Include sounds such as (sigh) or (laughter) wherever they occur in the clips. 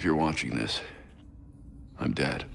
If you're watching this, I'm dead.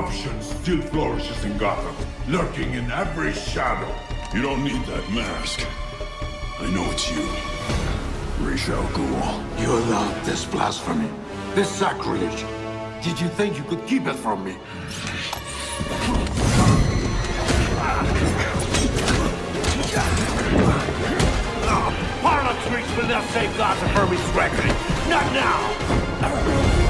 Corruption still flourishes in Gotham, lurking in every shadow. You don't need that mask. I know it's you. Ra's al Ghul. You allowed this blasphemy, this sacrilege. Did you think you could keep it from me? Harlot's reach will not save Gotham from his reckoning. Not now!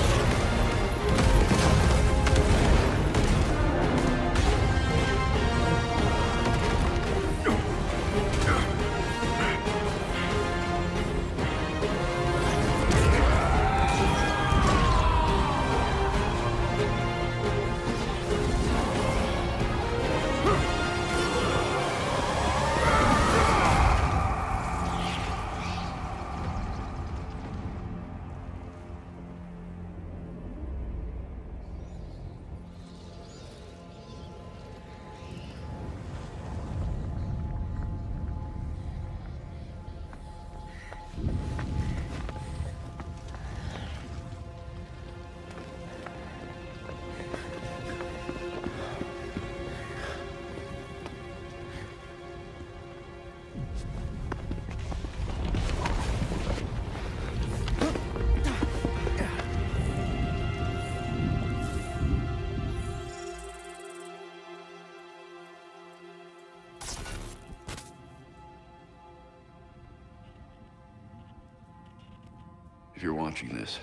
If you're watching this,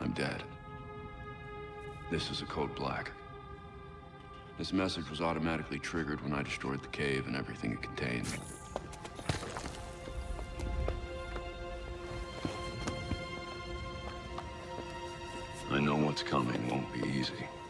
I'm dead. This is a code black. This message was automatically triggered when I destroyed the cave and everything it contained. Coming won't be easy.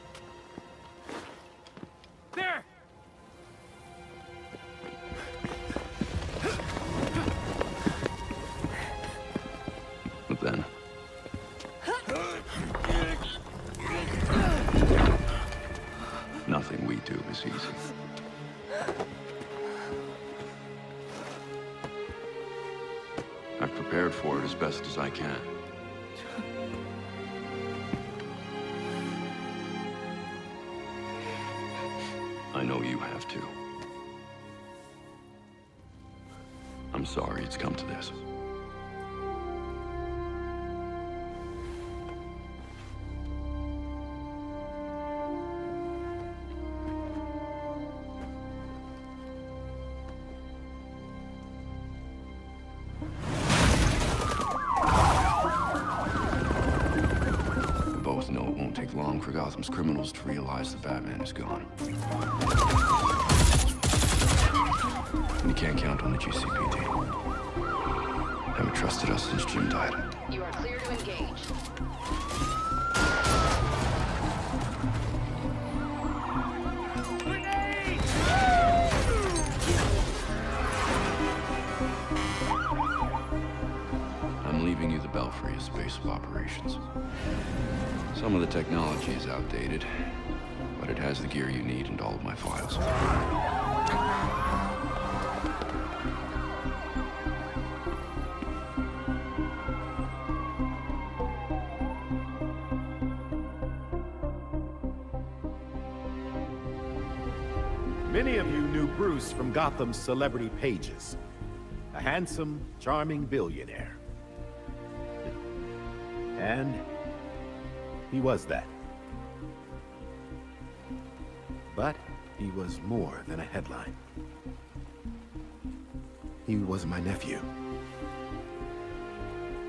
Are clear to engage. I'm leaving you the Belfry as base of operations. Some of the technology is outdated, but it has the gear you need and all of my files. Bruce from Gotham's celebrity pages. A handsome, charming billionaire. And he was that. But he was more than a headline. He was my nephew.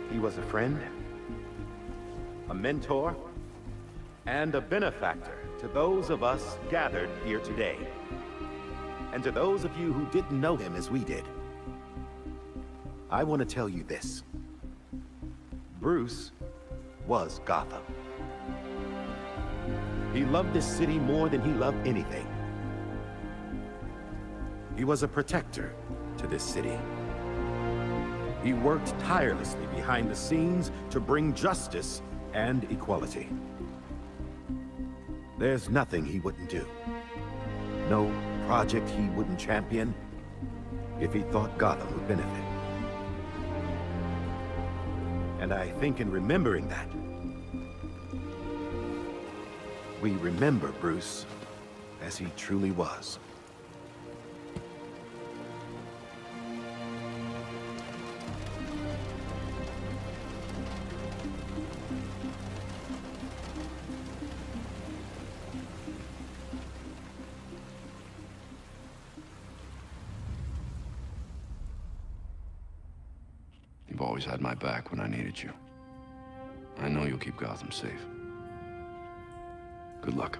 He was a friend, a mentor, and a benefactor to those of us gathered here today. And to those of you who didn't know him as we did. I want to tell you this. Bruce was Gotham. He loved this city more than he loved anything. He was a protector to this city. He worked tirelessly behind the scenes to bring justice and equality. There's nothing he wouldn't do. No project he wouldn't champion if he thought Gotham would benefit. And I think in remembering that, we remember Bruce as he truly was. Keep Gotham safe. Good luck.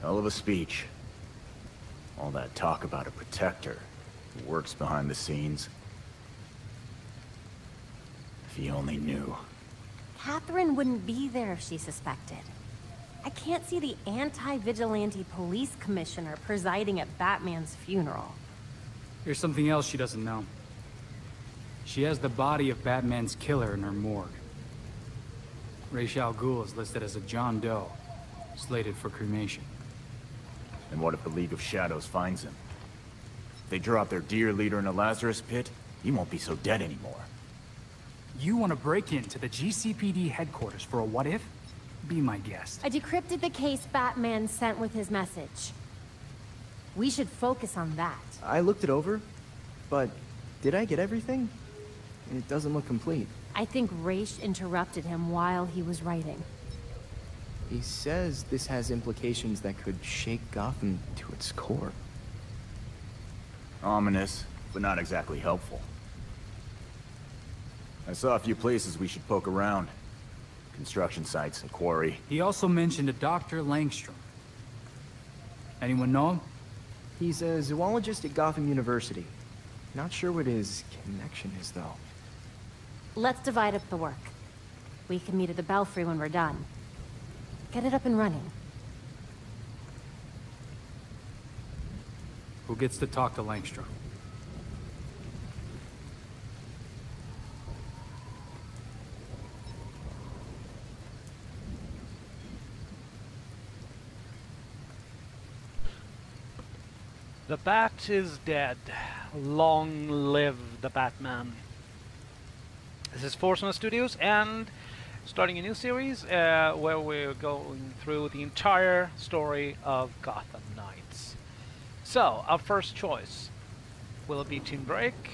Hell of a speech. All that talk about a protector who works behind the scenes. If he only knew. Catherine wouldn't be there if she suspected. I can't see the anti-vigilante police commissioner presiding at Batman's funeral. Here's something else she doesn't know. She has the body of Batman's killer in her morgue. Ra's al Ghul is listed as a John Doe, slated for cremation. And what if the League of Shadows finds him? If they drop their dear leader in a Lazarus pit, he won't be so dead anymore. You want to break into the GCPD headquarters for a what-if? Be my guest. I decrypted the case Batman sent with his message. We should focus on that. I looked it over, but did I get everything? It doesn't look complete. I think Ra's interrupted him while he was writing. He says this has implications that could shake Gotham to its core. Ominous, but not exactly helpful. I saw a few places we should poke around. Construction sites, a quarry. He also mentioned a Dr. Langstrom. Anyone know him? He's a zoologist at Gotham University. Not sure what his connection is, though. Let's divide up the work. We can meet at the Belfry when we're done. Get it up and running. Who gets to talk to Langstrom? The Bat is dead. Long live the Batman. This is Force Studios and starting a new series uh, where we're going through the entire story of Gotham Knights. So, our first choice will it be Tim Drake,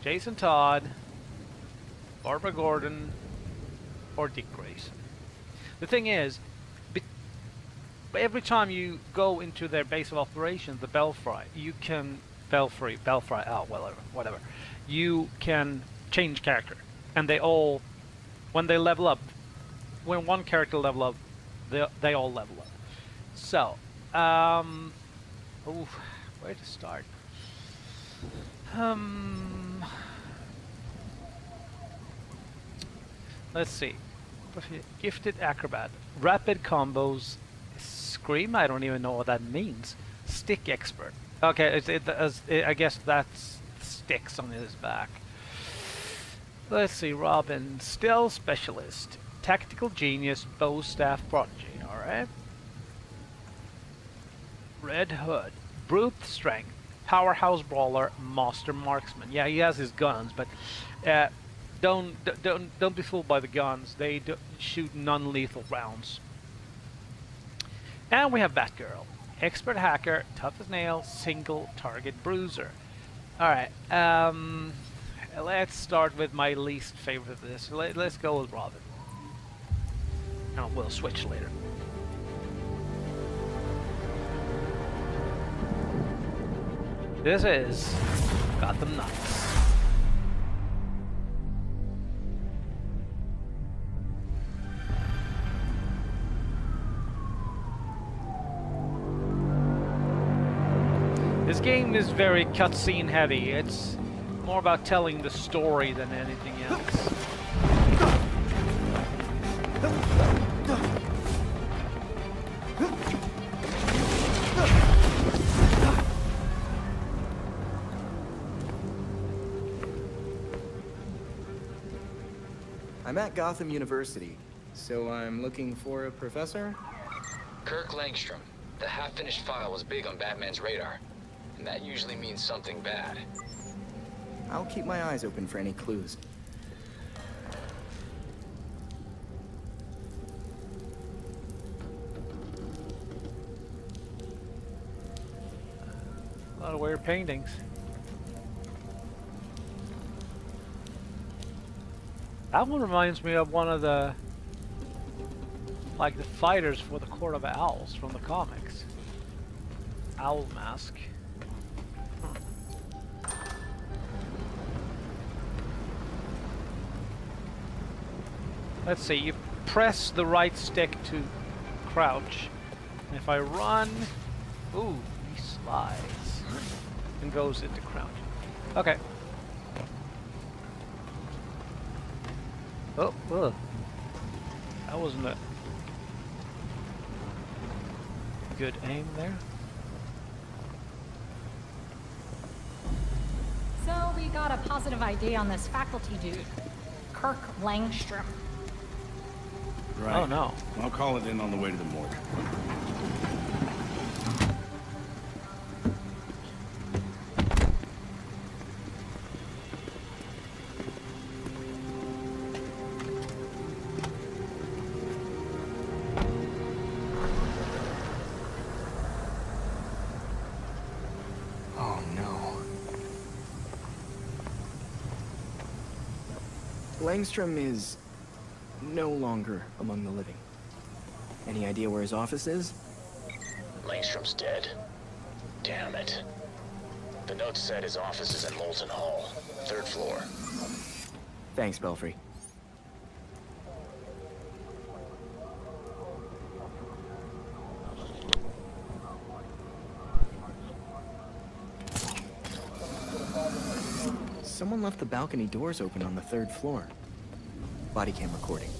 Jason Todd, Barbara Gordon or Dick Grayson. The thing is, every time you go into their base of operations, the Belfry, you can Belfry, Belfry, oh, whatever, whatever. You can change character, and they all, when they level up, when one character level up, they they all level up. So, um, ooh, where to start? Um, let's see. Gifted acrobat, rapid combos, scream. I don't even know what that means. Stick expert. Okay, it, it, it, I guess that's sticks on his back. Let's see, Robin, stealth specialist, tactical genius, bow staff prodigy. All right. Red Hood, brute strength, powerhouse brawler, master marksman. Yeah, he has his guns, but uh, don't don't don't be fooled by the guns. They shoot non-lethal rounds. And we have Batgirl, expert hacker, tough as nails, single target bruiser. All right. Um, let's start with my least favorite of this. Let, let's go with Robin. And we'll switch later. This is Gotham Knights. This game is very cutscene heavy. It's more about telling the story than anything else. I'm at Gotham University, so I'm looking for a professor? Kirk Langstrom. The half-finished file was big on Batman's radar, and that usually means something bad. I'll keep my eyes open for any clues. A lot of weird paintings. That one reminds me of one of the, like the fighters for the Court of Owls from the comics. Owl mask. Let's see, you press the right stick to crouch. And if I run, ooh, he slides and goes into crouch. Okay. Oh, ugh. That wasn't a good aim there. So we got a positive ID on this faculty dude, Kirk Langstrom. Right. Oh no. I'll call it in on the way to the morgue. Oh no. Langstrom is no longer among the living. Any idea where his office is? Langstrom's dead. Damn it. The note said his office is in Molten Hall, third floor. Thanks, Belfry. Someone left the balcony doors open on the third floor. Body cam recording.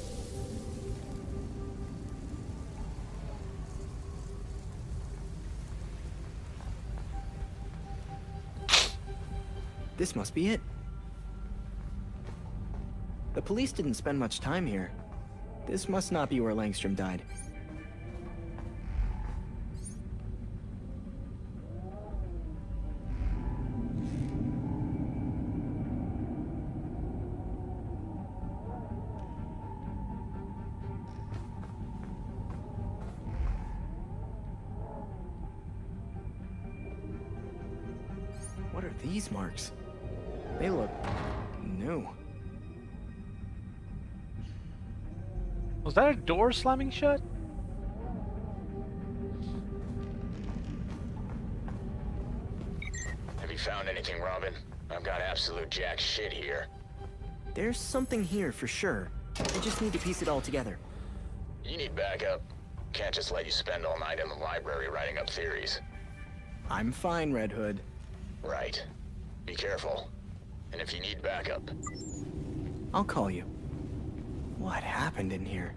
This must be it. The police didn't spend much time here. This must not be where Langstrom died. What are these marks? That a door slamming shut? Have you found anything, Robin? I've got absolute jack shit here. There's something here for sure. I just need to piece it all together. You need backup. Can't just let you spend all night in the library writing up theories. I'm fine, Red Hood. Right. Be careful. And if you need backup, I'll call you. What happened in here?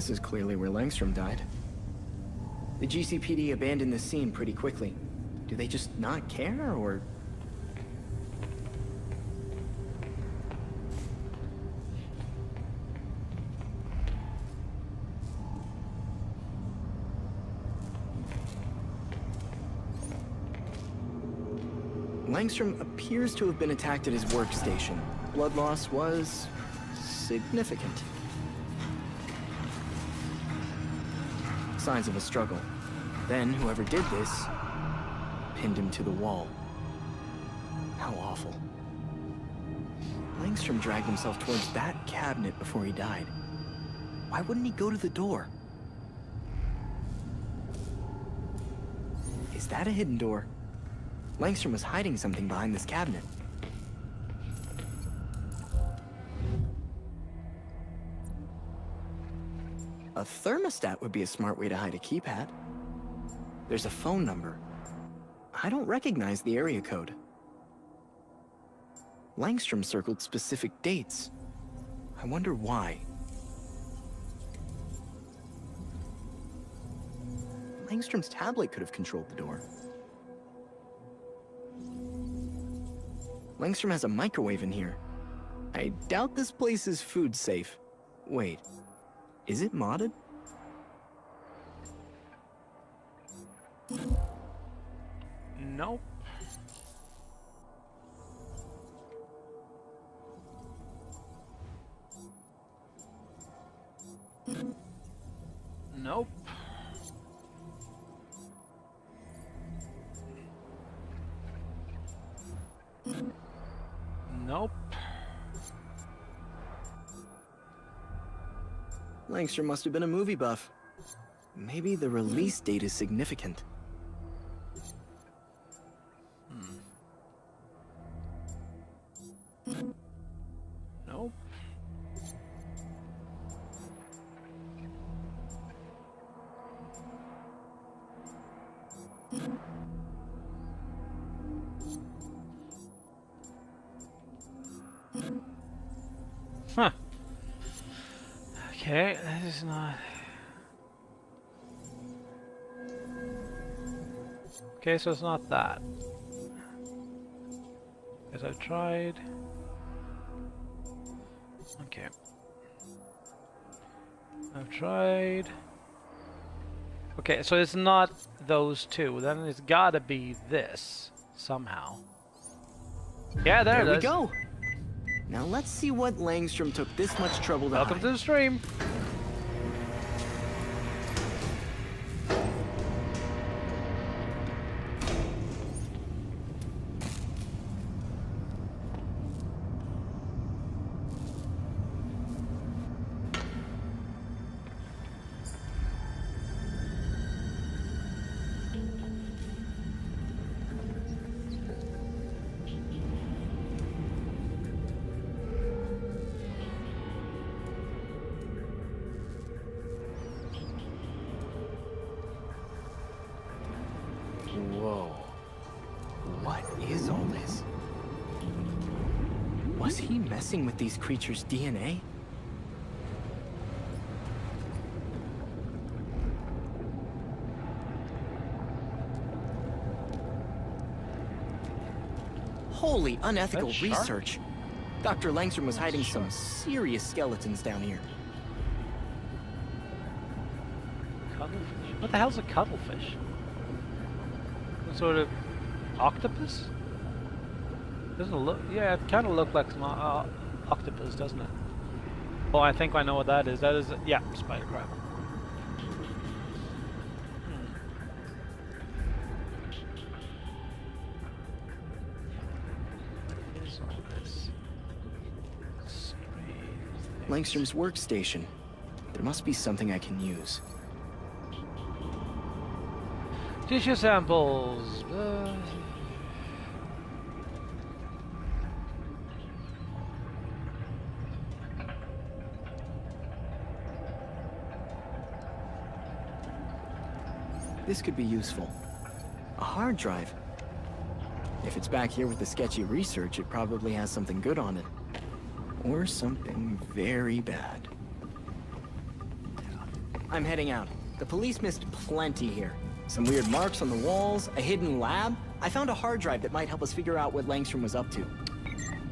This is clearly where Langstrom died. The GCPD abandoned the scene pretty quickly. Do they just not care, or...? Langstrom appears to have been attacked at his workstation. Blood loss was... significant. Signs of a struggle. Then, whoever did this, pinned him to the wall. How awful. Langstrom dragged himself towards that cabinet before he died. Why wouldn't he go to the door? Is that a hidden door? Langstrom was hiding something behind this cabinet. A thermostat would be a smart way to hide a keypad. There's a phone number. I don't recognize the area code. Langstrom circled specific dates. I wonder why. Langstrom's tablet could have controlled the door. Langstrom has a microwave in here. I doubt this place is food safe. Wait, is it modded? Nope. Langstrom must have been a movie buff. Maybe the release date is significant. Okay, so it's not that. As I've tried... Okay. I've tried... Okay, so it's not those two. Then it's gotta be this, somehow. Yeah, there, there it we go. Now let's see what Langstrom took this much trouble to Welcome hide. to the stream. Was he messing with these creatures' DNA? Holy unethical research. Dr. Langstrom was hiding some serious skeletons down here. Cuttlefish? What the hell's a cuttlefish? Some sort of octopus? Doesn't look. Yeah, it kind of looked like some uh, octopus, doesn't it? Oh, I think I know what that is. That is, yeah, spider crab. Langstrom's workstation. There must be something I can use. Tissue samples. Uh, This could be useful. A hard drive. If it's back here with the sketchy research, it probably has something good on it. Or something very bad. I'm heading out. The police missed plenty here. Some weird marks on the walls, a hidden lab. I found a hard drive that might help us figure out what Langstrom was up to.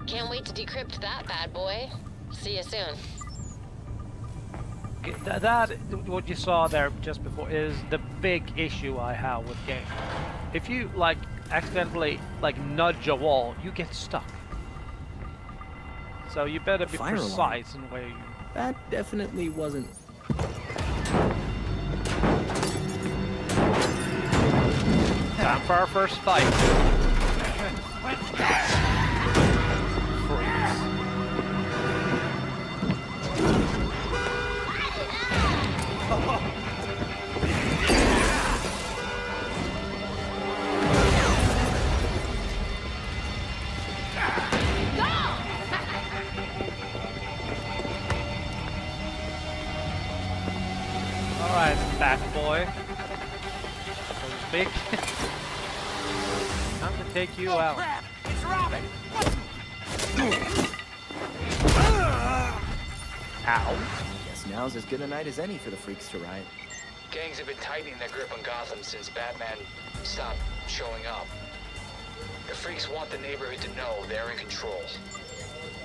Can't wait to decrypt that bad boy. See you soon. Th that, what you saw there just before, is the big issue I have with games. If you, like, accidentally, like, nudge a wall, you get stuck. So you better be Fire alarm. precise in where you... That definitely wasn't... Time for our first fight. As good a night as any for the freaks to riot. Gangs have been tightening their grip on Gotham since Batman stopped showing up. The freaks want the neighborhood to know they're in control.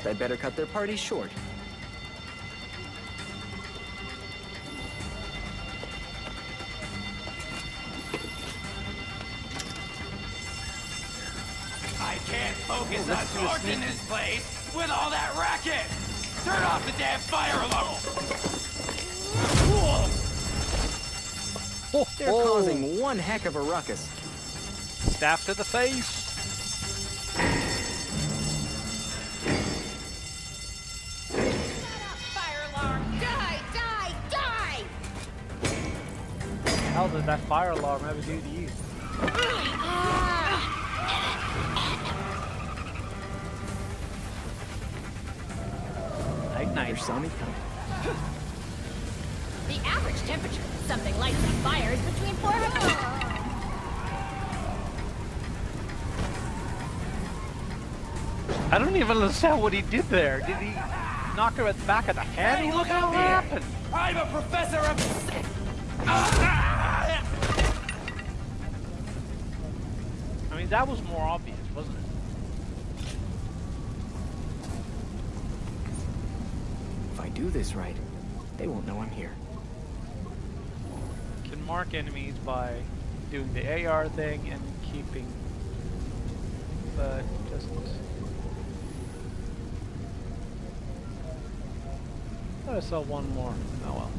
They'd better cut their party short. I can't focus Oh, on let's do a torching sneak. this place with all that racket! Turn off the damn fire alarm! They're causing one heck of a ruckus. Staff to the face. Fire alarm! Die! Die! Die! How did that fire alarm ever do to you? Night night. There's Sonic coming. Don't even understand what he did there. Did he knock her at the back of the head? Hey, Look look what happened. I'm a professor of... (laughs) I mean, that was more obvious, wasn't it? If I do this right, they won't know I'm here. Can mark enemies by doing the AR thing and keeping, but just. I saw one more. Oh well.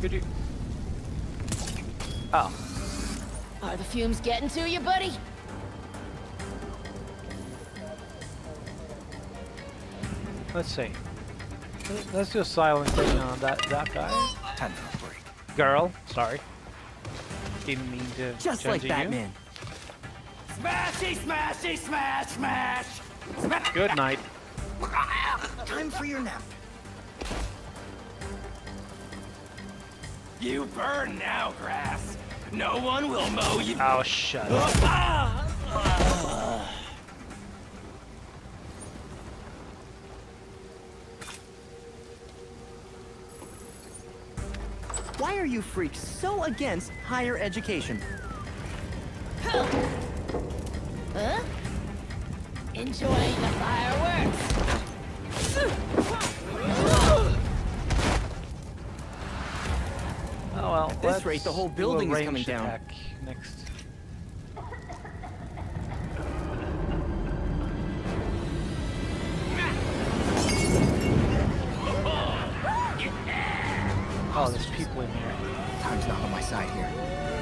Could you? Oh. Are the fumes getting to you, buddy? Let's see. Let's do a silent thing on that that guy. Time for a break. Girl, sorry. Didn't mean to. Just judge like you. Batman. Smashy, smashy, smash, smash! Smash! Good night. Time for your nap. You burn now, grass. No one will mow you. Oh, shut up. Ah! Why are you freaks so against higher education? Huh? Enjoying the fireworks? rate, the whole building is coming down. Next. Oh, there's people in here. Time's not on my side here.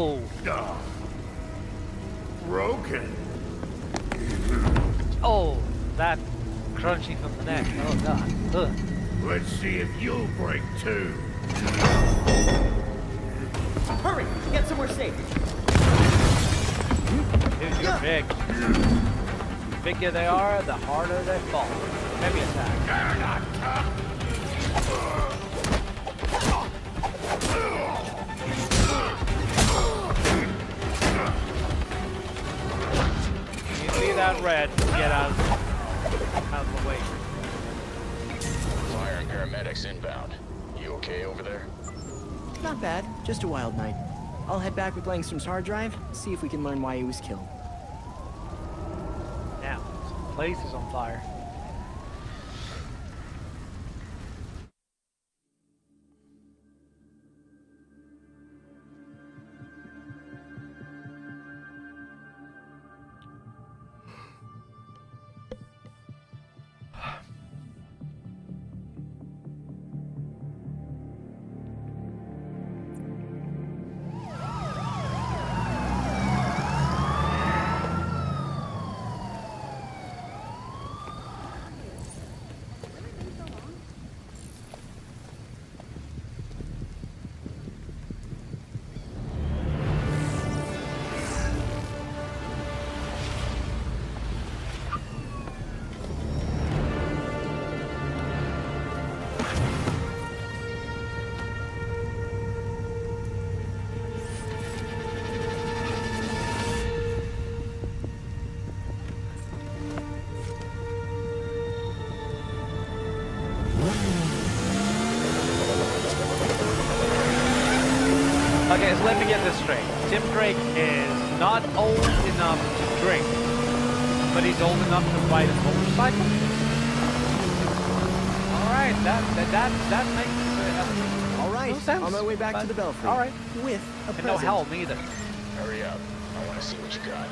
Oh. Broken. Oh, that crunchy from the neck. Oh god. Ugh. Let's see if you'll break too. Hurry! Get somewhere safe! Dude, you're big. The bigger they are, the harder they fall. Heavy attack. Just a wild night. I'll head back with Langstrom's hard drive, see if we can learn why he was killed. Now, the place is on fire. But he's old enough to ride a motorcycle. All right, that that that, that makes uh, All right, no sense, on my way back but- to the Belfry. All right, With a and present. no helm either. Hurry up. I want to see what you got.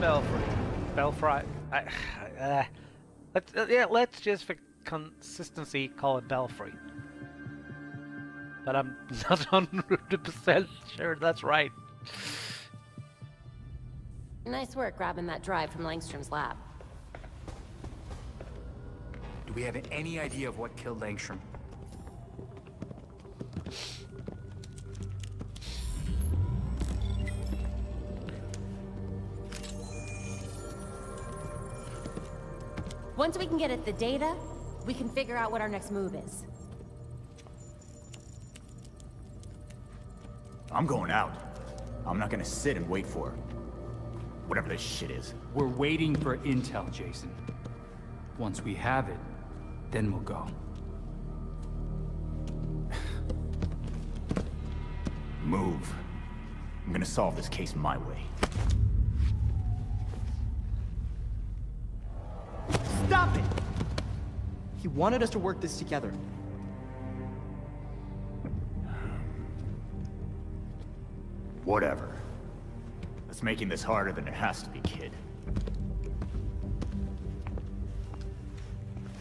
Belfry. I, uh, let's uh, yeah, let's just for consistency call it Belfry. But I'm (laughs) not hundred percent sure that's right. Nice work grabbing that drive from Langstrom's lab. Do we have any idea of what killed Langstrom? Once we can get at the data, we can figure out what our next move is. I'm going out. I'm not gonna sit and wait for whatever this shit is. We're waiting for intel, Jason. Once we have it, then we'll go. (sighs) Move. I'm gonna solve this case my way. Stop it! He wanted us to work this together. Whatever. That's making this harder than it has to be, kid.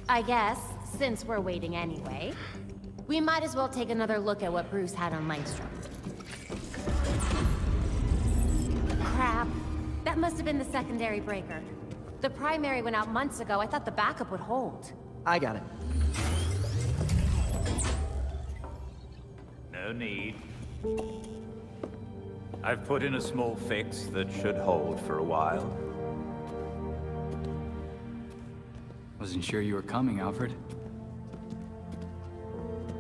I guess, since we're waiting anyway, we might as well take another look at what Bruce had on Langstrom. Crap. That must have been the secondary breaker. The primary went out months ago. I thought the backup would hold. I got it. No need. I've put in a small fix that should hold for a while. Wasn't sure you were coming, Alfred.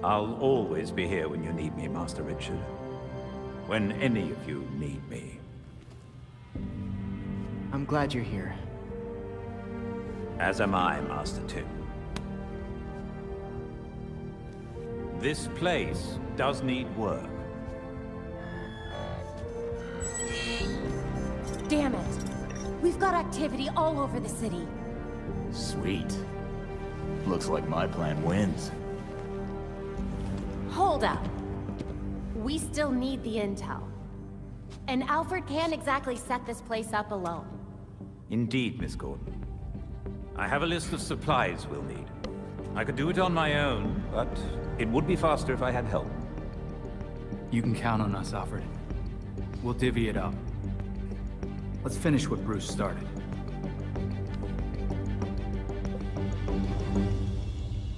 I'll always be here when you need me, Master Richard. When any of you need me. I'm glad you're here. As am I, Master Tim. This place does need work. Damn it! We've got activity all over the city. Sweet. Looks like my plan wins. Hold up. We still need the intel. And Alfred can't exactly set this place up alone. Indeed, Miss Gordon. I have a list of supplies we'll need. I could do it on my own, but it would be faster if I had help. You can count on us, Alfred. We'll divvy it up. Let's finish what Bruce started.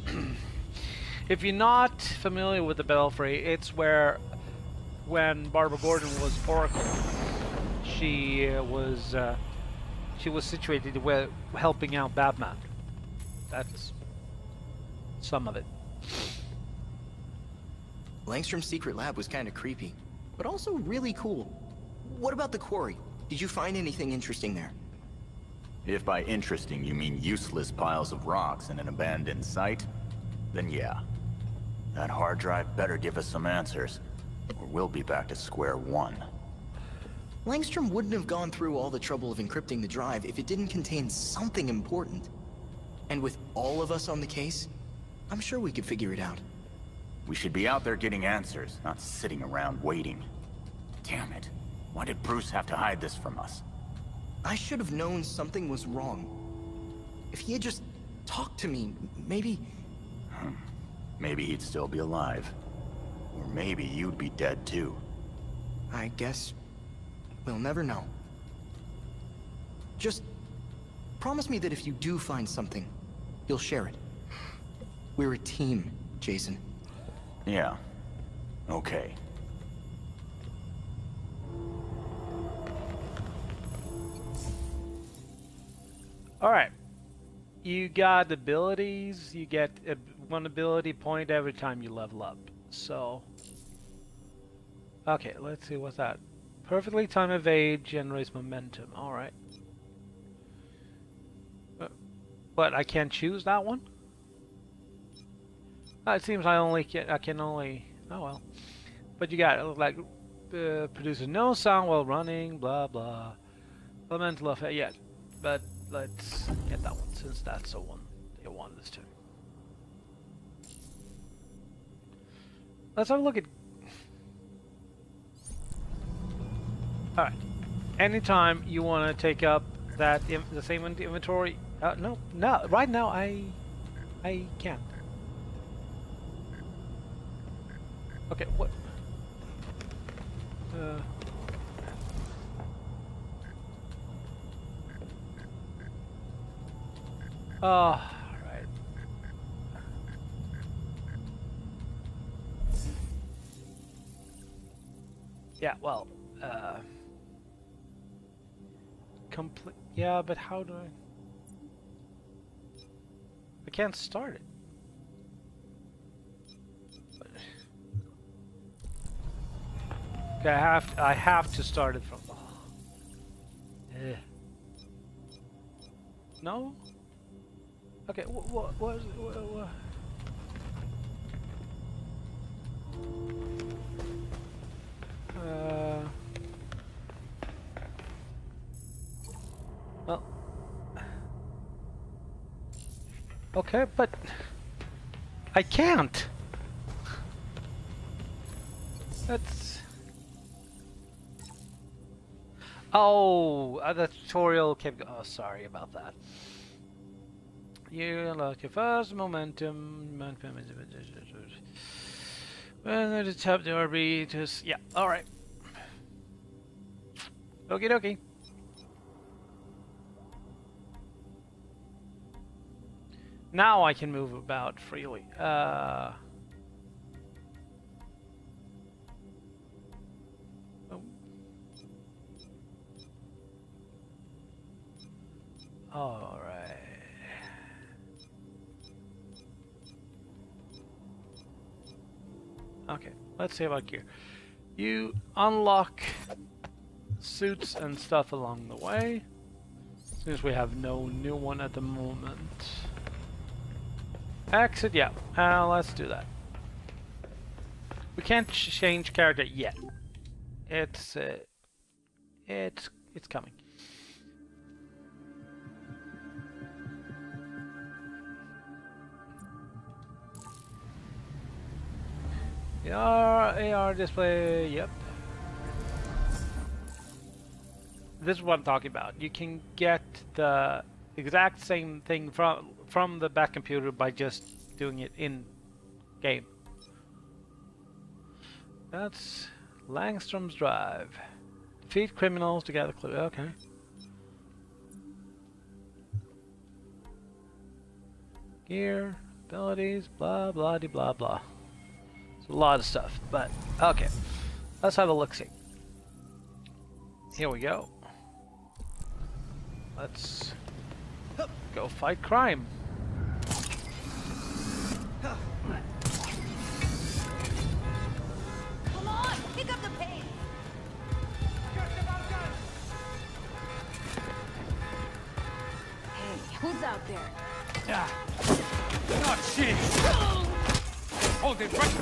(clears throat) If you're not familiar with the Belfry, it's where when Barbara Gordon was Oracle, she uh, was uh, she was situated where helping out Batman. That's some of it. Langstrom's secret lab was kind of creepy, but also really cool. What about the quarry? Did you find anything interesting there? If by interesting you mean useless piles of rocks in an abandoned site, then yeah. That hard drive better give us some answers, or we'll be back to square one. Langstrom wouldn't have gone through all the trouble of encrypting the drive if it didn't contain something important. And with all of us on the case, I'm sure we could figure it out. We should be out there getting answers, not sitting around waiting. Damn it. Why did Bruce have to hide this from us? I should have known something was wrong. If he had just talked to me, maybe... Hmm. Maybe he'd still be alive. Or maybe you'd be dead too. I guess we'll never know. Just promise me that if you do find something, you'll share it. We're a team, Jason. Yeah. Okay. Alright. You got abilities, you get a, one ability point every time you level up. So... Okay, let's see what's that. Perfectly time of evade generates momentum. Alright. Uh, but I can't choose that one? Uh, it seems I only can, I can only... Oh well. But you got like uh, produces no sound while running, blah blah. Elemental effect, yeah. But let's get that one since that's the one they wanted us to. Let's have a look at. All right. Anytime you want to take up that the same in- inventory? Uh, no, no. Right now, I, I can't. Okay, what? Uh. Oh, right. Yeah, well, uh... Complete... Yeah, but how do I... I can't start it. Okay, I have to, I have to start it from. Oh. No. Okay. What? What? What? what, Okay, but I can't. That's. Oh, the tutorial kept. Oh, sorry about that. You unlock your first momentum. When there's a tap the RB, just yeah. All right. Okie dokie. Now I can move about freely. Uh. Oh. All right. Okay, let's see about gear. You unlock suits and stuff along the way, since we have no new one at the moment. Exit, yeah. Uh, let's do that. We can't ch change character yet. It's uh, it's it's coming. AR, AR display, yep. This is what I'm talking about. You can get the exact same thing from from the back computer by just doing it in game. That's Langstrom's drive. Defeat criminals to gather clues. Okay. Gear, abilities, blah blah de blah blah. It's a lot of stuff, but okay. Let's have a look see. Here we go. Let's go fight crime. Out there? Yeah. Oh, shit. Hold it right.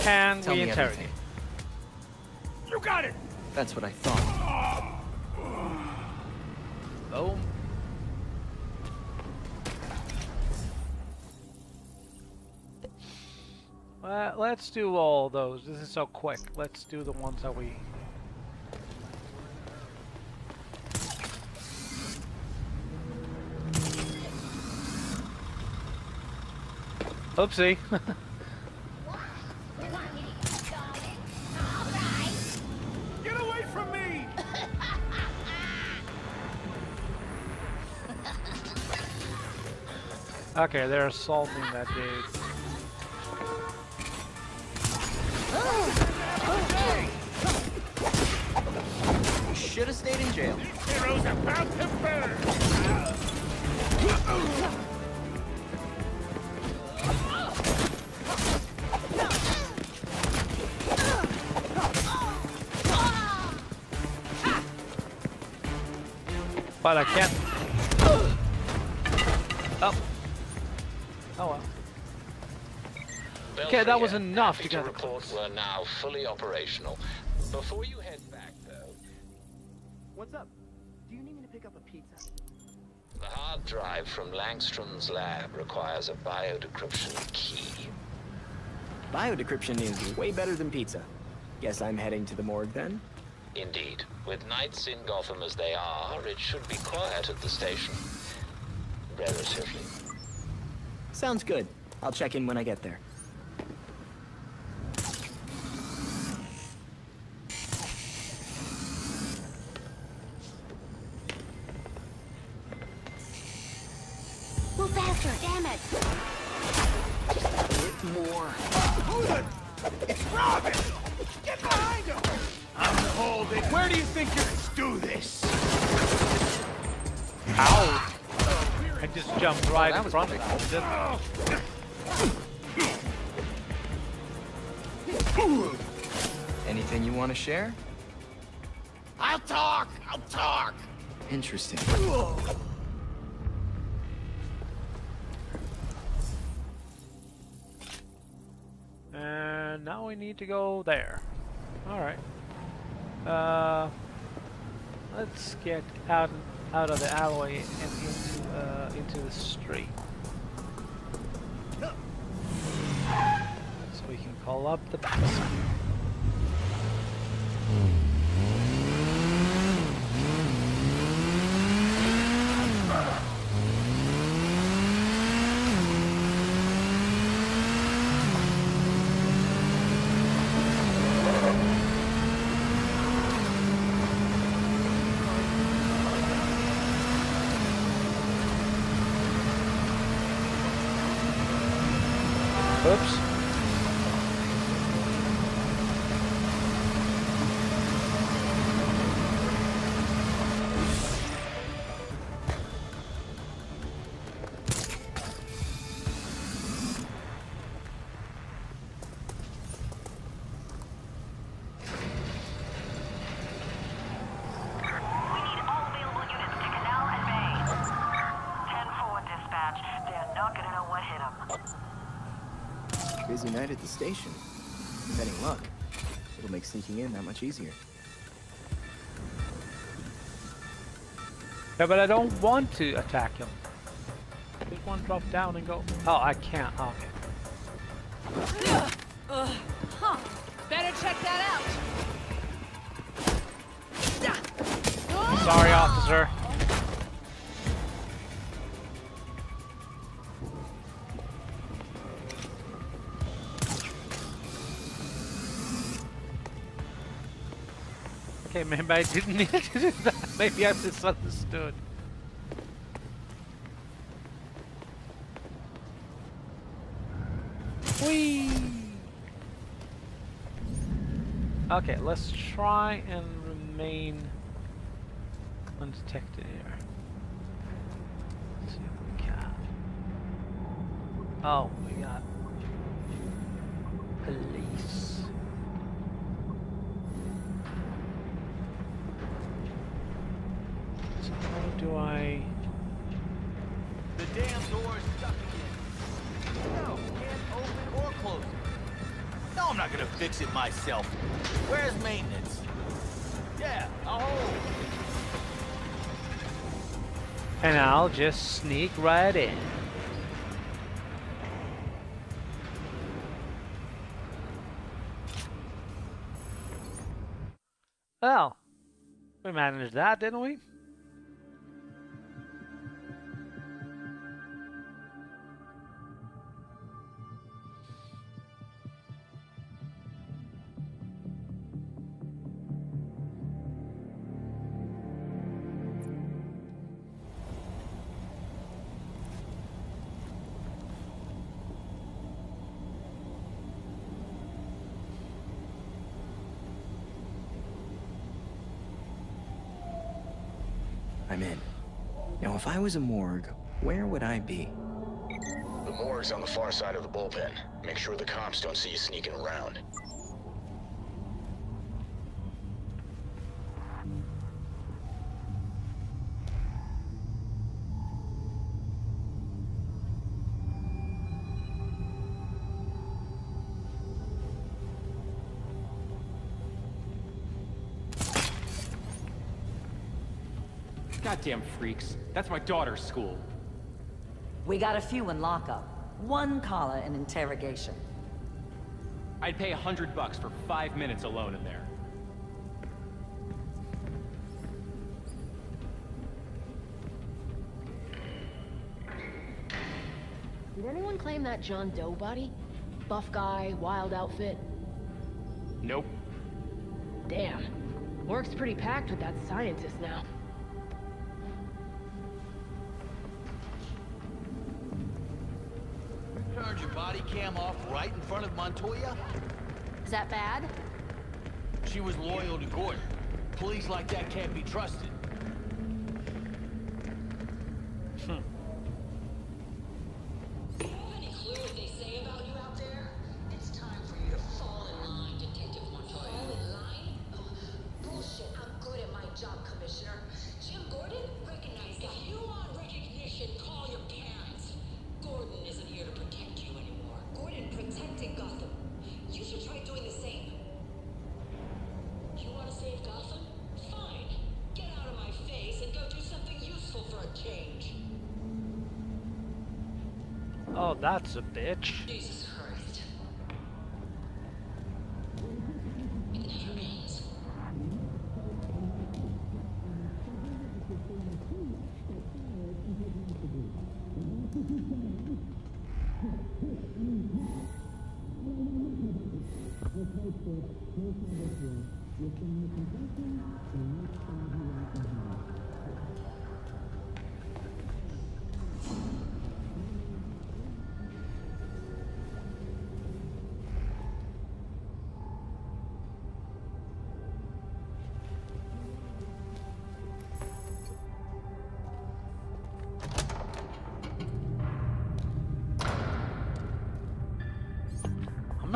Can Tell we me interrogate? everything. You got it. That's what I thought. Boom. Let's do all those. This is so quick. Let's do the ones that we. Oopsie. Get away from me. okay, they're assaulting that dude. Should have stayed in jail. Heroes about to burn. But I can't. Oh. Oh well. Okay, that was enough to get the report we're now fully operational. Before you drive from Langstrom's lab requires a biodecryption key. Biodecryption is way better than pizza. Guess I'm heading to the morgue then? Indeed. With nights in Gotham as they are, it should be quiet at the station. Relatively. Sounds good. I'll check in when I get there. Front. Anything you want to share? I'll talk! I'll talk! Interesting. And now we need to go there. Alright. Uh, let's get out out of the alleyway and into uh, into the street. Call up the bats. Oops. Station. With any luck, it'll make sneaking in that much easier. Yeah, but I don't want to attack him. I just want to drop down and go. Oh, I can't. Oh, okay. Maybe I didn't need to do that. (laughs) Maybe I misunderstood. Whee! Okay, let's try and remain undetected here. Let's see if we can. Oh, we got I'll just sneak right in. Well, we managed that, didn't we? I'm in. Now, if I was a morgue, where would I be? The morgue's on the far side of the bullpen. Make sure the cops don't see you sneaking around. Goddamn freaks. That's my daughter's school. We got a few in lockup. One caller in interrogation. I'd pay a hundred bucks for five minutes alone in there. Did anyone claim that John Doe body? Buff guy, wild outfit? Nope. Damn. Work's pretty packed with that scientist now. Cam off right in front of Montoya? Is that bad? She was loyal to Gordon. Police like that can't be trusted.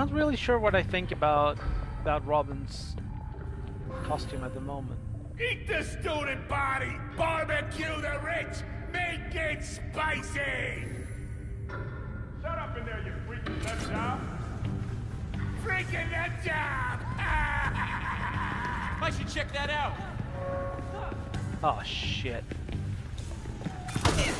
Not really sure what I think about about Robin's costume at the moment. Eat the student body! Barbecue the rich! Make it spicy! Shut up in there, you freaking nut job! Freaking nut job! (laughs) I should check that out. Oh shit. Having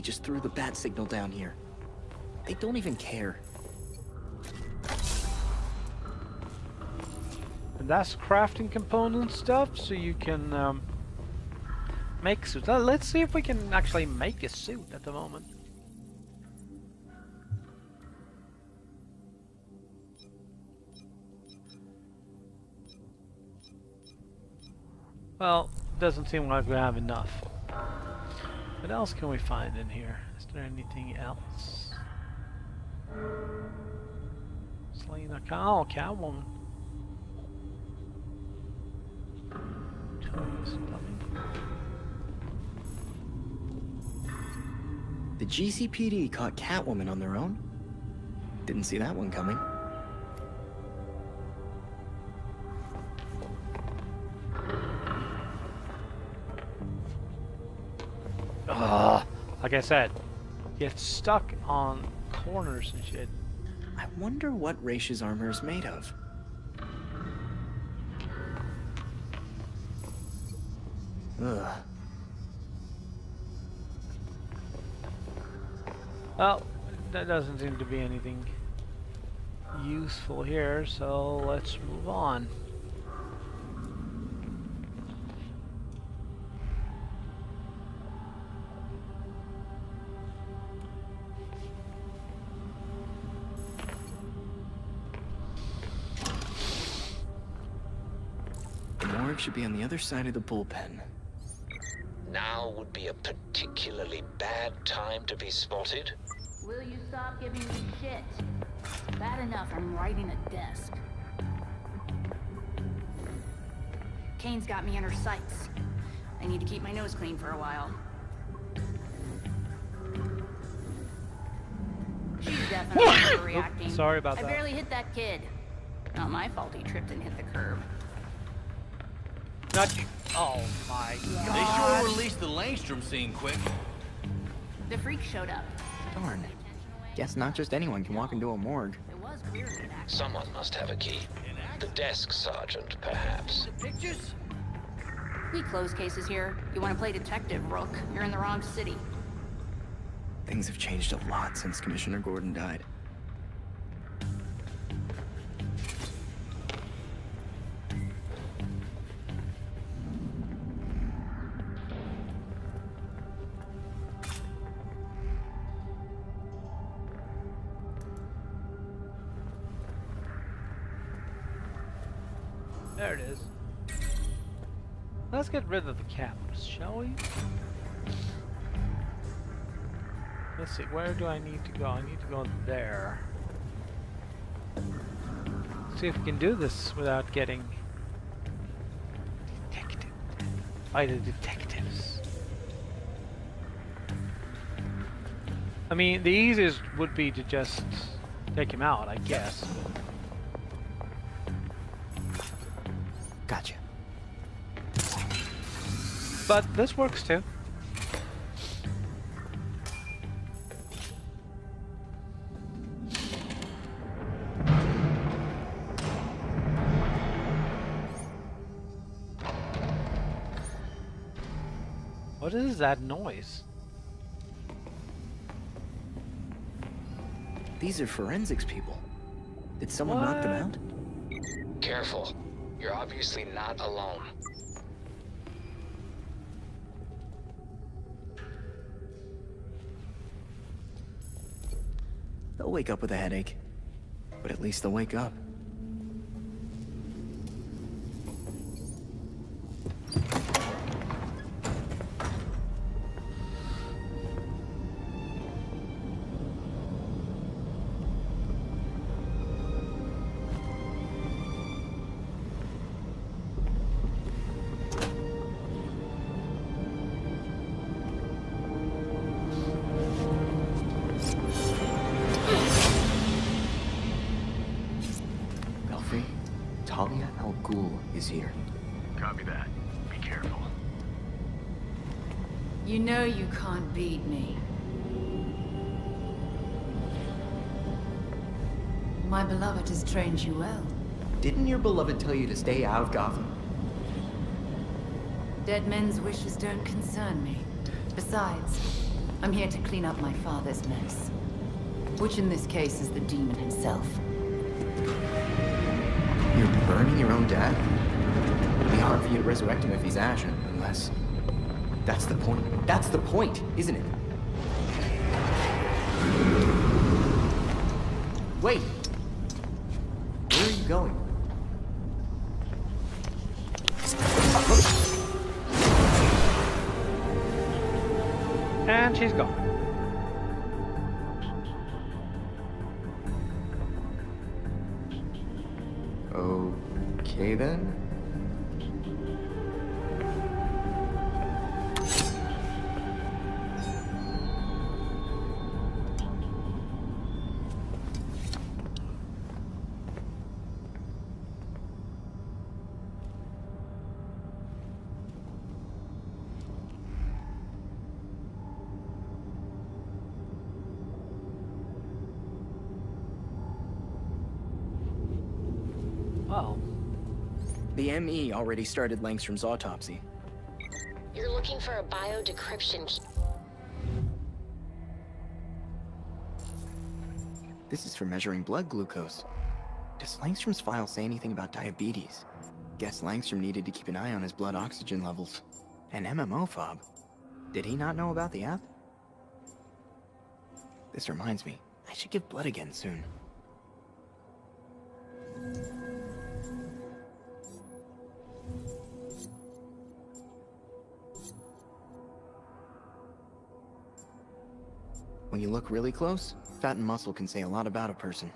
they just threw the bat signal down here. They don't even care. And that's crafting component stuff, so you can um, make suits. Let's see if we can actually make a suit at the moment. Well, doesn't seem like we have enough. What else can we find in here? Is there anything else? Selina, oh, Catwoman. The GCPD caught Catwoman on their own? Didn't see that one coming. Like I said, get stuck on corners and shit. I wonder what Raish's armor is made of. Ugh. Well, that doesn't seem to be anything useful here, so let's move on. Should be on the other side of the bullpen. Now would be a particularly bad time to be spotted. Will you stop giving me shit? Bad enough I'm writing a desk. Kane's got me in her sights. I need to keep my nose clean for a while. Jesus (laughs) definitely overreacting. sorry about that. I barely hit that kid. Not my fault he tripped and hit the curb. Not. you. Oh my god. They sure released the Langstrom scene quick. The freak showed up. Darn. Guess not just anyone can walk into a morgue. It was clearly. Someone must have a key. The desk sergeant, perhaps. Pictures? We close cases here. You want to play detective, Rook? You're in the wrong city. Things have changed a lot since Commissioner Gordon died. Shall we? Let's see, where do I need to go? I need to go there. See if we can do this without getting detected by the detectives. I mean, the easiest would be to just take him out, I guess. Gotcha. But this works too. What is that noise? These are forensics people. Did someone knock them out? Careful. You're obviously not alone. They'll wake up with a headache. But at least they'll wake up. You know you can't beat me. My beloved has trained you well. Didn't your beloved tell you to stay out of Gotham? Dead men's wishes don't concern me. Besides, I'm here to clean up my father's mess. Which in this case is the demon himself. You're burning your own dad? It'll be hard for you to resurrect him if he's ashen, unless... That's the point. That's the point, isn't it? Wait! Where are you going? And she's gone. ME already started Langstrom's autopsy. You're looking for a biodecryption key. This is for measuring blood glucose. Does Langstrom's file say anything about diabetes? Guess Langstrom needed to keep an eye on his blood oxygen levels. And MMO fob. Did he not know about the app? This reminds me, I should give blood again soon. When you look really close, fat and muscle can say a lot about a person.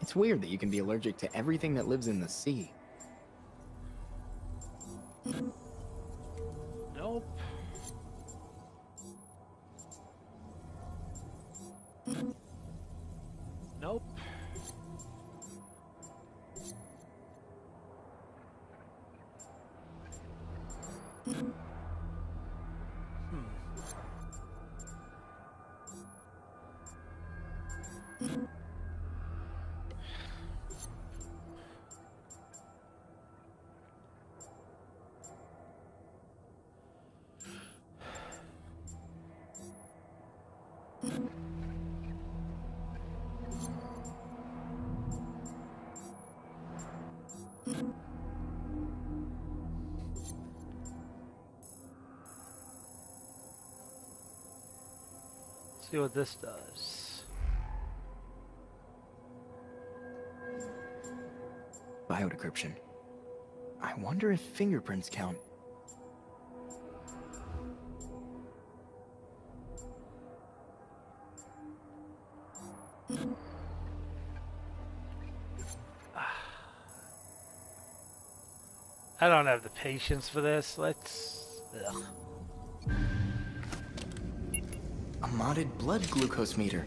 It's weird that you can be allergic to everything that lives in the sea. See what this does. Biodecryption. I wonder if fingerprints count. (sighs) I don't have the patience for this. Let's. Ugh. Modded blood glucose meter.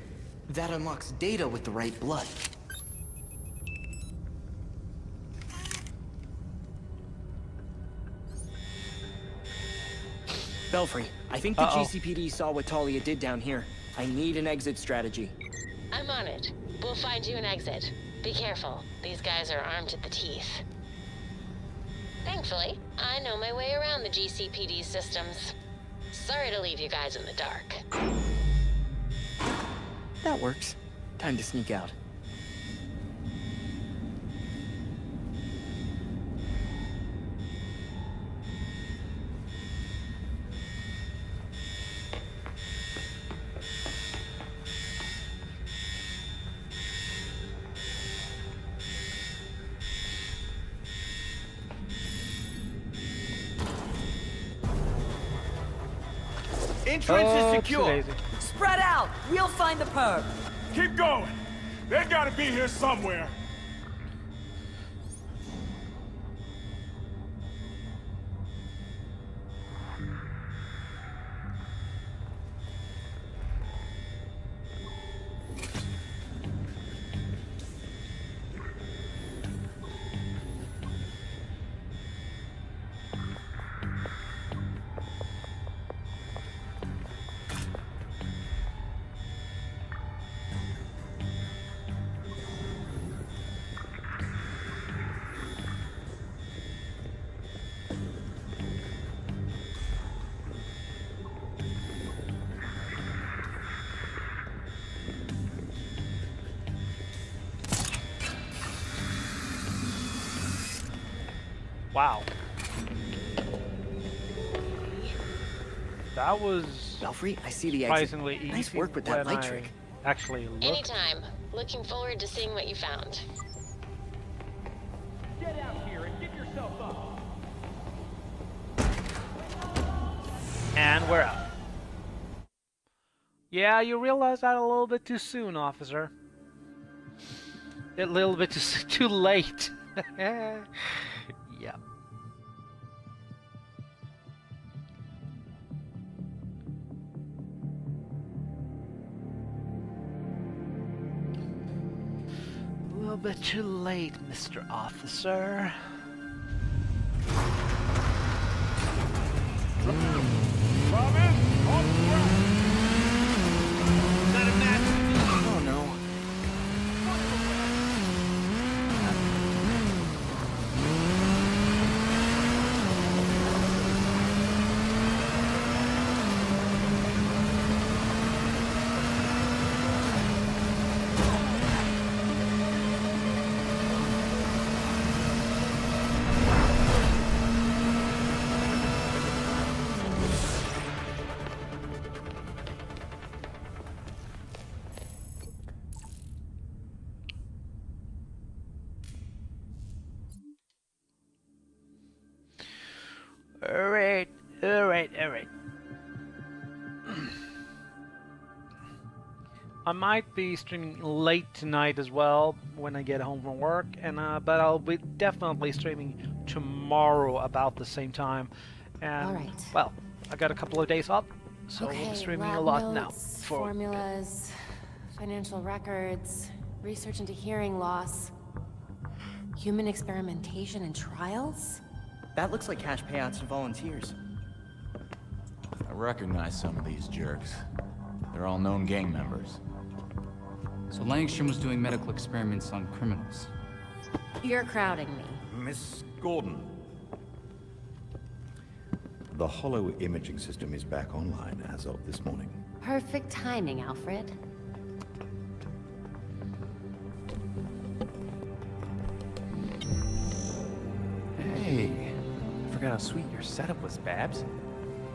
That unlocks data with the right blood. Belfry, I think the Uh-oh. GCPD saw what Talia did down here. I need an exit strategy. I'm on it. We'll find you an exit. Be careful. These guys are armed to the teeth. Thankfully, I know my way around the GCPD systems. Sorry to leave you guys in the dark. That works. Time to sneak out. Find the perp. Keep going. They gotta be here somewhere. That was Belfry, I see the exit. surprisingly easy. Nice work with that when light I trick. Actually, looked. Anytime. Looking forward to seeing what you found. Get out here and give yourself up. And we're out. Yeah, you realize that a little bit too soon, officer. A little bit too, (laughs) too late. (laughs) bit too late, Mr. Officer. I might be streaming late tonight as well when I get home from work, and uh, but I'll be definitely streaming tomorrow about the same time. And Alright. well, I got a couple of days off, so we'll be streaming a lot now. For formulas, financial records, research into hearing loss, human experimentation and trials. That looks like cash payouts to volunteers. I recognize some of these jerks. They're all known gang members. So Langstrom was doing medical experiments on criminals. You're crowding me. Miss Gordon. The holo imaging system is back online as of this morning. Perfect timing, Alfred. Hey, I forgot how sweet your setup was, Babs.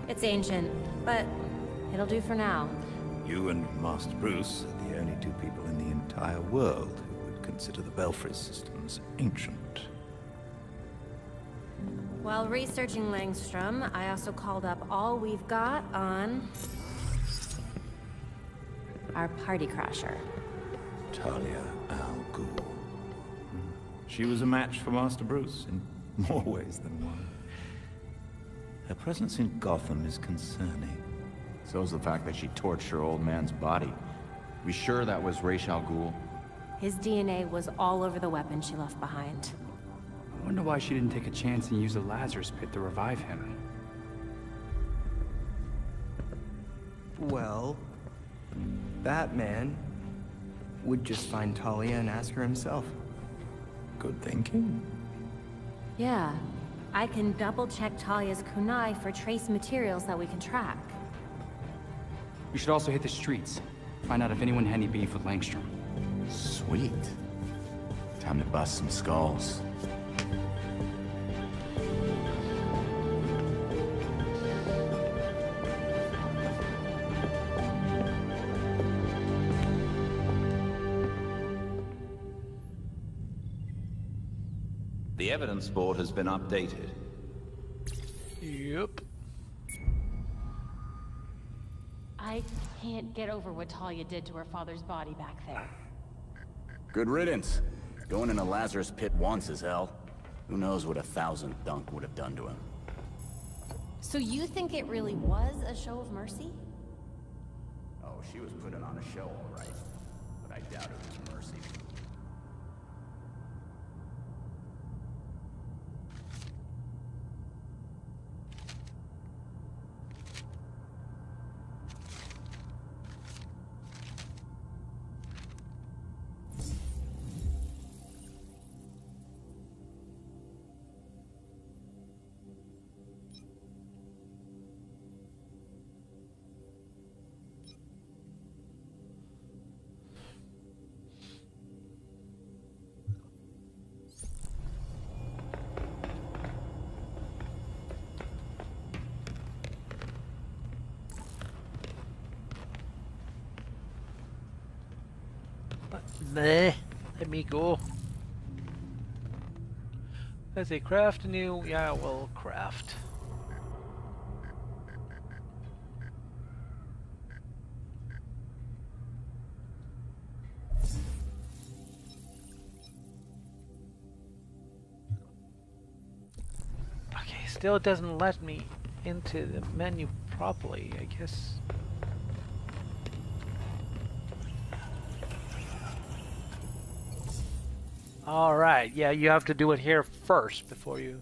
It's ancient, but it'll do for now. You and Master Bruce are the only two people in the entire world who would consider the Belfry systems ancient. While researching Langstrom, I also called up all we've got on... our party crasher. Talia Al Ghul. She was a match for Master Bruce in more ways than one. Her presence in Gotham is concerning. So is the fact that she torched her old man's body. We sure that was Ra's al Ghul? His DNA was all over the weapon she left behind. I wonder why she didn't take a chance and use the Lazarus pit to revive him. Well, Batman would just find Talia and ask her himself. Good thinking. Yeah, I can double-check Talia's kunai for trace materials that we can track. We should also hit the streets. Find out if anyone had any beef with Langstrom. Sweet. Time to bust some skulls. The evidence board has been updated. Can't get over what Talia did to her father's body back there. Good riddance. Going in a Lazarus pit once is hell. Who knows what a thousand dunk would have done to him. So you think it really was a show of mercy? Oh, she was putting on a show, all right. But I doubt it was mercy. Nah, let me go. Let's a craft a new, yeah, we'll craft. Okay, still it doesn't let me into the menu properly, I guess. Alright, yeah, you have to do it here first before you...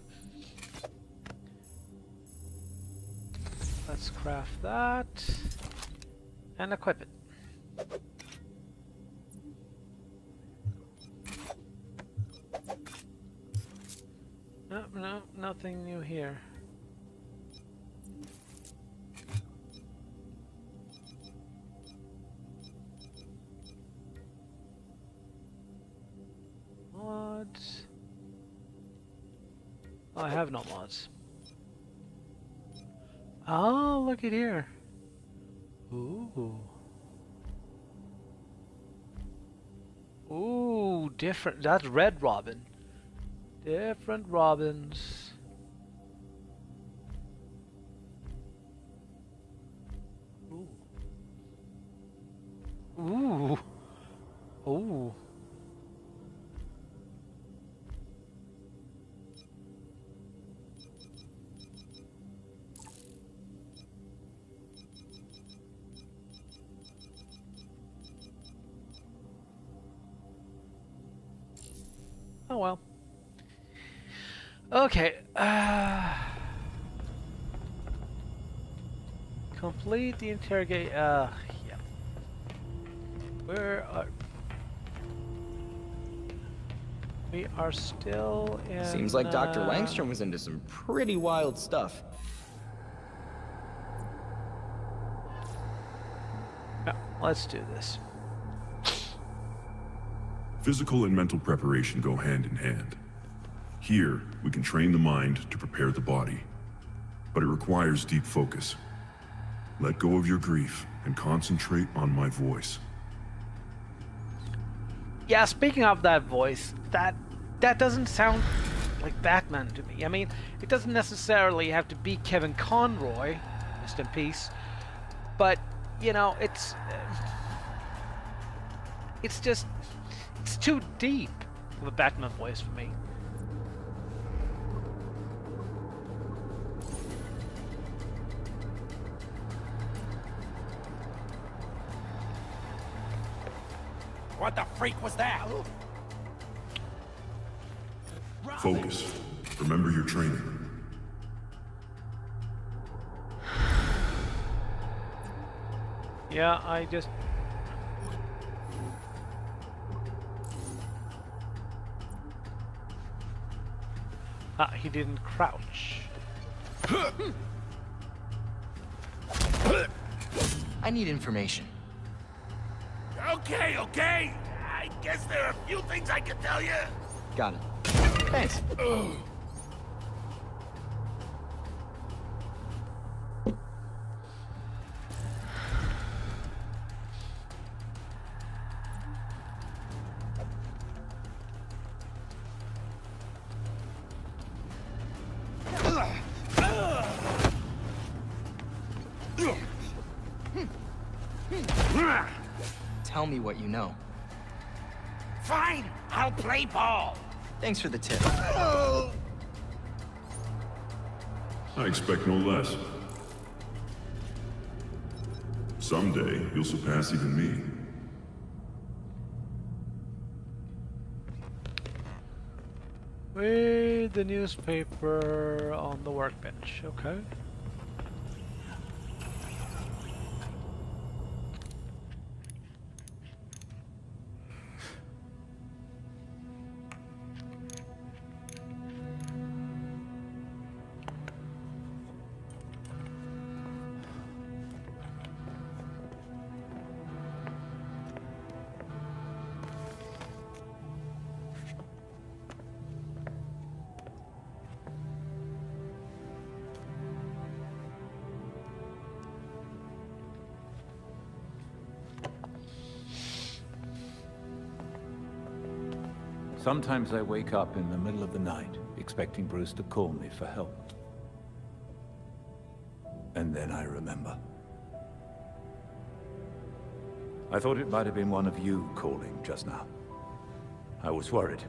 Let's craft that. And equip it. No, no, nothing new here. Look at here. Ooh. Ooh, different. That's Red Robin. Different Robins. Complete the interrogate. Uh, yeah. Where are we? Are still in. Seems like Dr. uh, Langstrom was into some pretty wild stuff. yeah, let's do this. Physical and mental preparation go hand in hand. Here, we can train the mind to prepare the body. But it requires deep focus. Let go of your grief and concentrate on my voice. Yeah, speaking of that voice, that that doesn't sound like Batman to me. I mean, it doesn't necessarily have to be Kevin Conroy, rest in peace, but you know, it's it's just it's too deep of a Batman voice for me. Freak was that? Focus. Remember your training. Yeah, I just Ah, he didn't crouch. I need information. Okay, okay. Guess there are a few things I can tell you. Got it. Thanks. (sighs) Tell me what you know. Fine, I'll play ball. Thanks for the tip. I expect no less. Someday, you'll surpass even me. Read the newspaper on the workbench. Okay. Sometimes I wake up in the middle of the night, expecting Bruce to call me for help. And then I remember. I thought it might have been one of you calling just now. I was worried.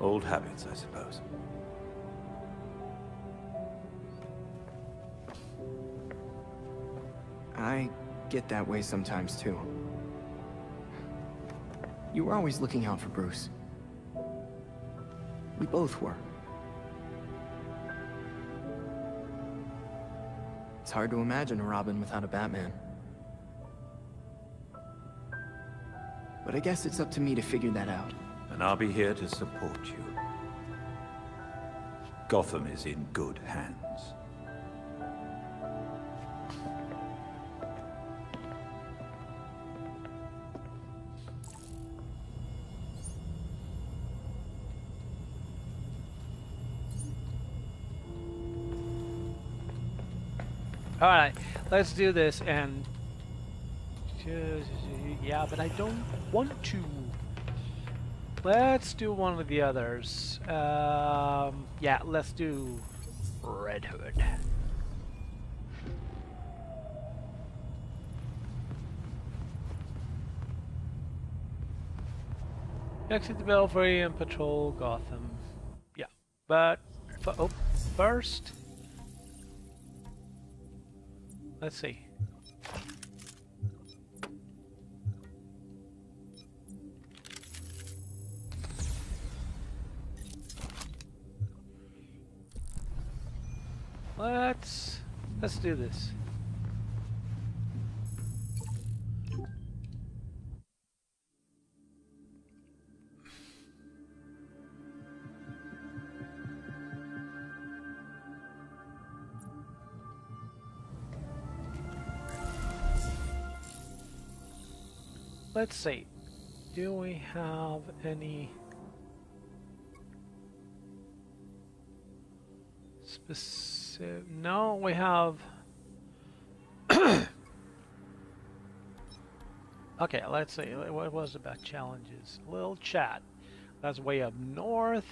Old habits, I suppose. I get that way sometimes too. You were always looking out for Bruce. We both were. It's hard to imagine a Robin without a Batman. But I guess it's up to me to figure that out. And I'll be here to support you. Gotham is in good hands. Let's do this and... Yeah, but I don't want to. Let's do one of the others. Um, yeah, let's do Red Hood. Exit the Belfry and patrol Gotham. Yeah, but oh, first, let's see. Let's let's do this. Let's see. Do we have any specific now we have. (coughs) okay, let's see. What was about challenges? Little chat. That's way up north.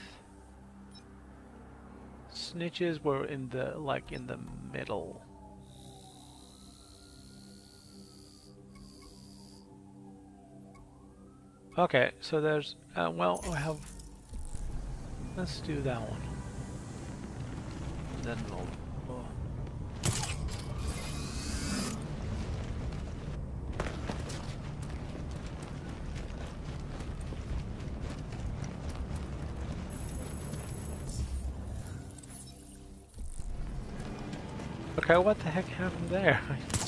Snitches were in the like in the middle. Okay, so there's uh, well I have. Let's do that one. Then we'll. we'll Okay, what the heck happened there? (laughs)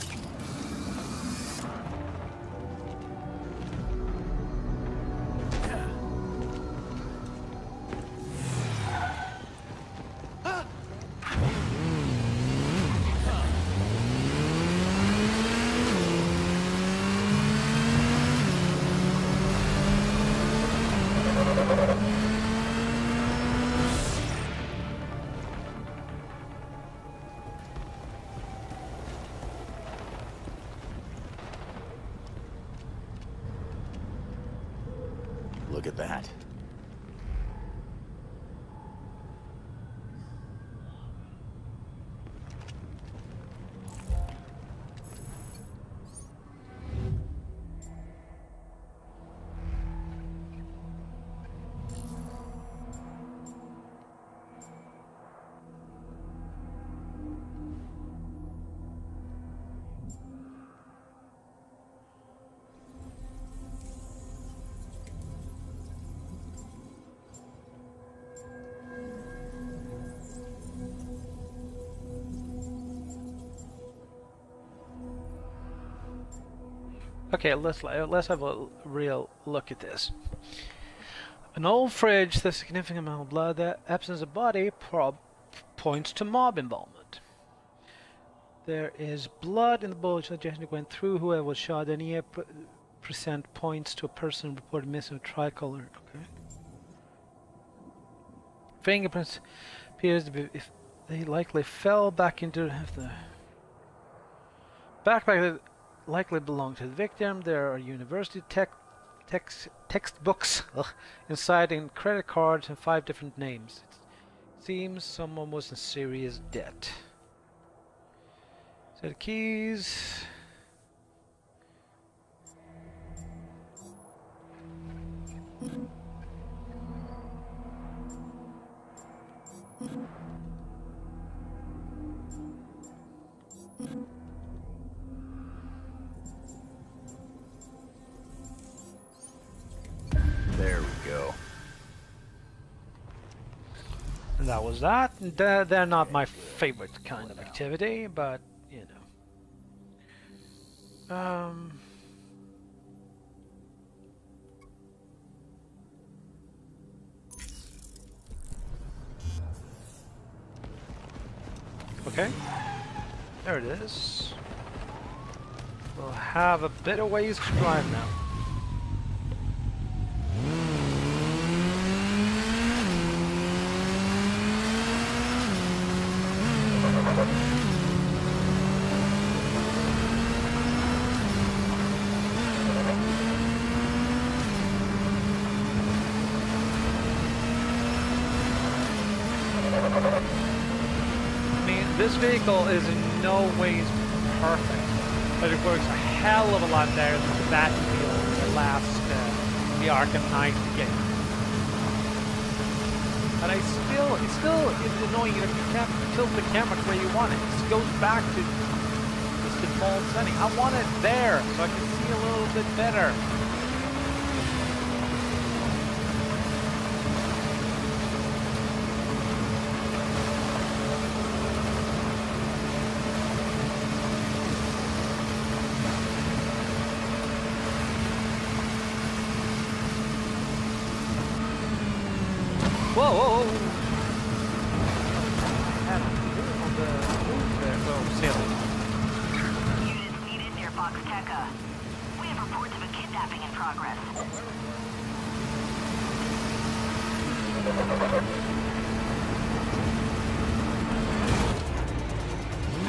Okay, let's let's have a real look at this. An old fridge, the significant amount of blood, the absence of body points to mob involvement. There is blood in the bullet suggesting it went through whoever was shot, pr percent points to a person reported missing a tricolor. Okay. Fingerprints appears to be if they likely fell back into the backpack that likely belong to the victim. There are university tech text textbooks ugh, inside and credit cards and five different names. It seems someone was in serious debt. Set of keys. That was that. They're, they're not my favorite kind of activity, but you know. Um. Okay. There it is. We'll have a bit of ways to drive now. I mean, this vehicle is in no ways perfect, but it works a hell of a lot better than the Batmobile, the last, Arkham game. But I still, it still is annoying if you can't tilt the camera where you want it. It goes back to its default setting. I want it there so I can see a little bit better. Whoa, whoa, whoa. Had on the roof there, well, ceiling. Units needed near Fox Teca. We have reports of a kidnapping in progress.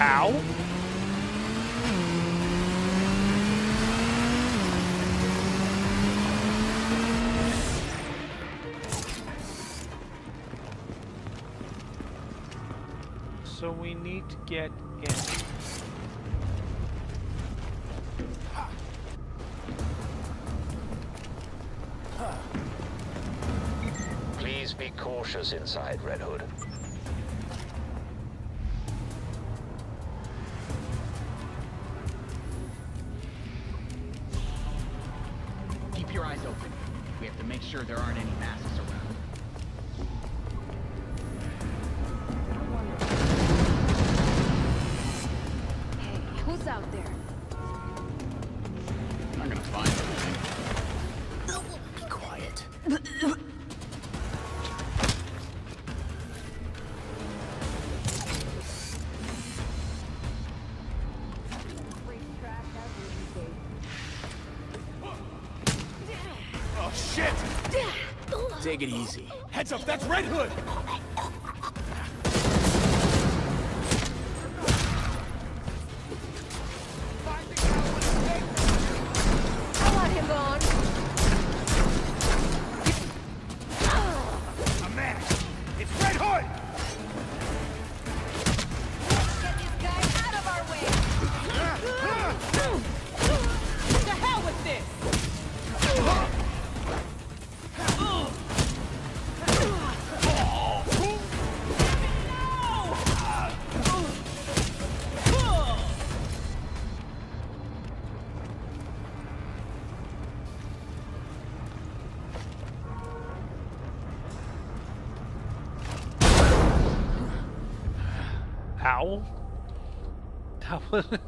Ow. To get in. Please be cautious inside, Red Hood. Keep your eyes open. We have to make sure there aren't any masks Take it easy. Heads up, that's Red Hood! wasn't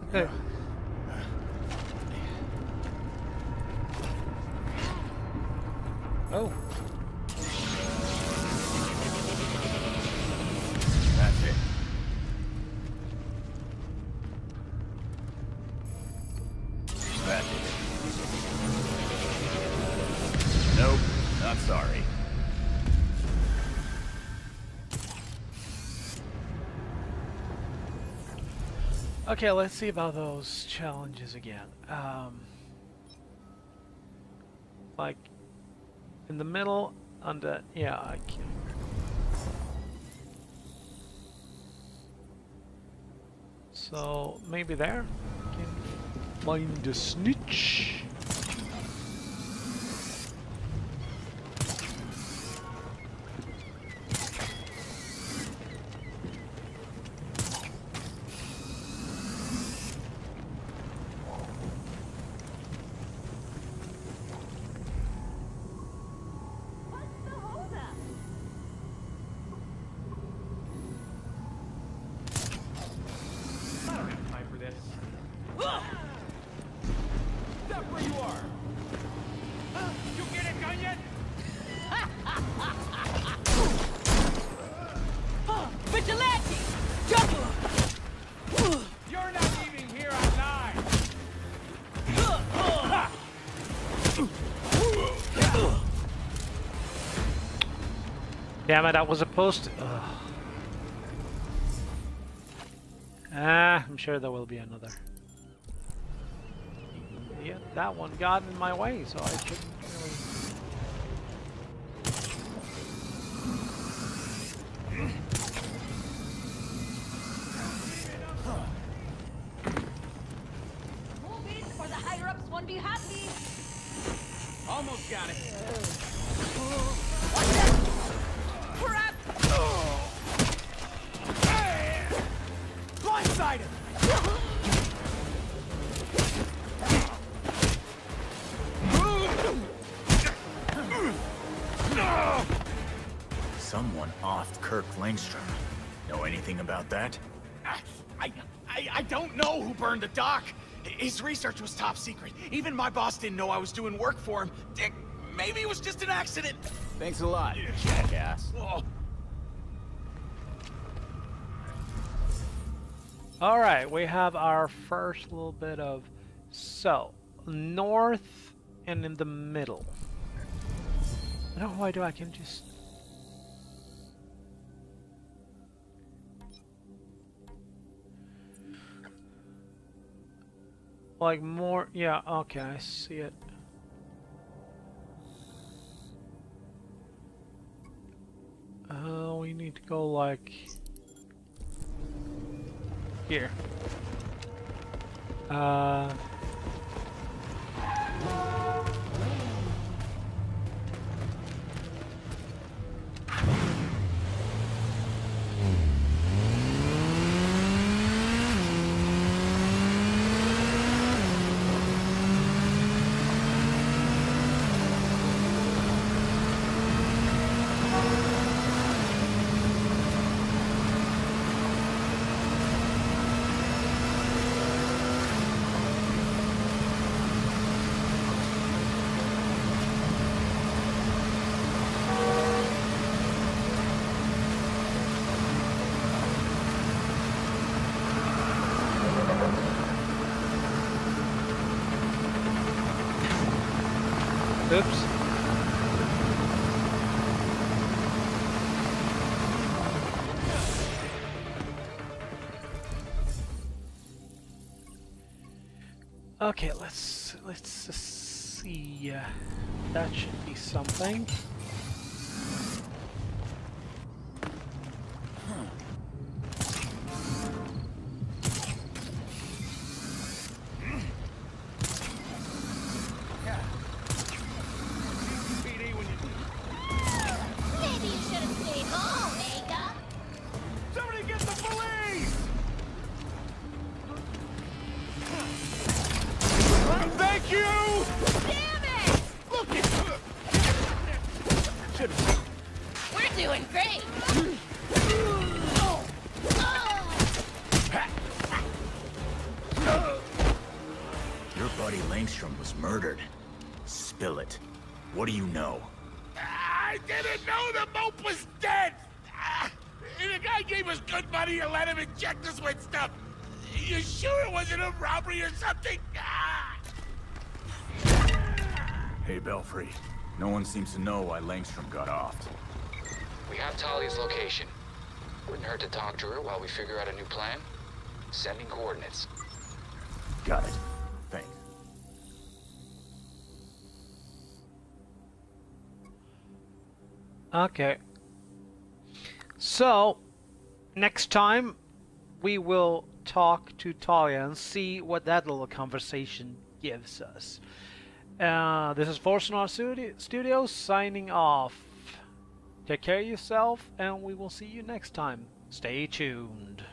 Okay, let's see about those challenges again. Um, like in the middle, under yeah, I can. So maybe there. Can find the snitch. Damn it! I was supposed to. Ah, I'm sure there will be another. Yeah, that one got in my way, so I shouldn't His research was top secret. Even my boss didn't know I was doing work for him. Dick, maybe it was just an accident. Thanks a lot, jackass. Oh. All right, we have our first little bit of so north and in the middle. I don't know why do I can just Like more, yeah, okay, I see it. Uh, we need to go like here. Uh. Okay, let's let's see. Uh, that should be something. What do you know? I didn't know the mope was dead! The guy gave us good money and let him inject us with stuff. You sure it wasn't a robbery or something? Hey, Belfry. No one seems to know why Langstrom got off. We have Talia's location. Wouldn't hurt to talk to her while we figure out a new plan. Sending coordinates. Got it. Okay. So, next time we will talk to Talia and see what that little conversation gives us. Uh, this is Force Noir Studi Studios signing off. Take care of yourself, and we will see you next time. Stay tuned.